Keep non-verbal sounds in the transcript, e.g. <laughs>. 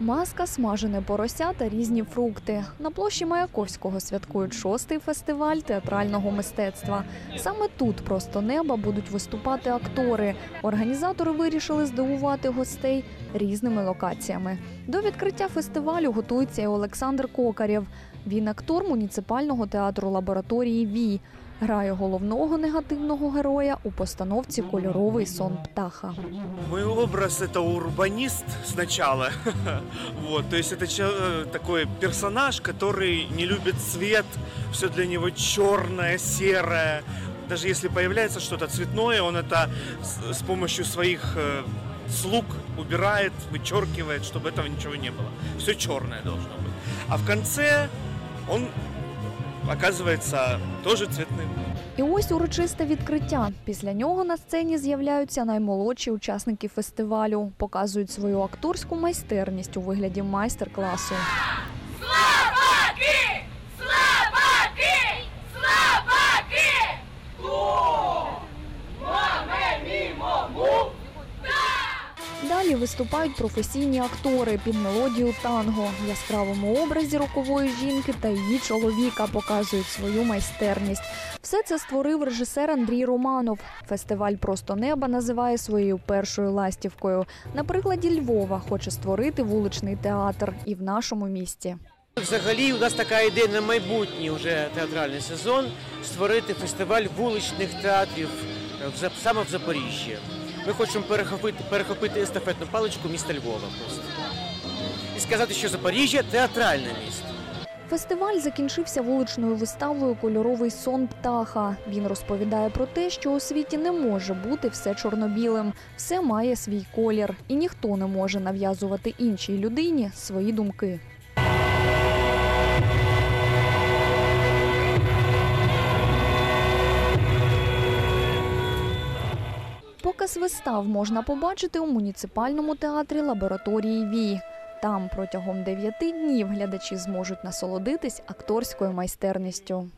Маска, смажене порося та різні фрукти. На площі Маяковського святкують шостий фестиваль театрального мистецтва. Саме тут просто неба будуть виступати актори. Організатори вирішили здивувати гостей різними локаціями. До відкриття фестивалю готується і Олександр Кокарєв. Він актор муніципального театру лабораторії Вій Грає головного негативного героя у постановці Кольоровий сон птаха. Мой образ это урбанист сначала. <laughs> вот, то есть это чел- э, такой персонаж, который не любит свет, все для него черное, серое. Даже если появляется что-то цветное, он это с, с помощью своих э, слуг убирает, вычеркивает, чтобы этого ничего не было. Все черное должно быть. А в конце он оказывается тоже цветным. І ось урочисте відкриття. Після нього на сцені з'являються наймолодші учасники фестивалю, показують свою акторську майстерність у вигляді майстер-класу. Далі виступають професійні актори під мелодію танго. В яскравому образі рокової жінки та її чоловіка показують свою майстерність. Все це створив режисер Андрій Романов. Фестиваль Просто неба називає своєю першою ластівкою. На прикладі Львова хоче створити вуличний театр і в нашому місті. Взагалі, у нас така ідея на майбутній вже театральний сезон створити фестиваль вуличних театрів саме в Запоріжжі. Ми хочемо перехопити, перехопити естафетну паличку міста Львова просто. І сказати, що Запоріжжя театральне місто. Фестиваль закінчився вуличною виставою Кольоровий сон птаха. Він розповідає про те, що у світі не може бути все чорно-білим, все має свій колір, і ніхто не може нав'язувати іншій людині свої думки. Показ вистав можна побачити у муніципальному театрі лабораторії Вій. Там протягом дев'яти днів глядачі зможуть насолодитись акторською майстерністю.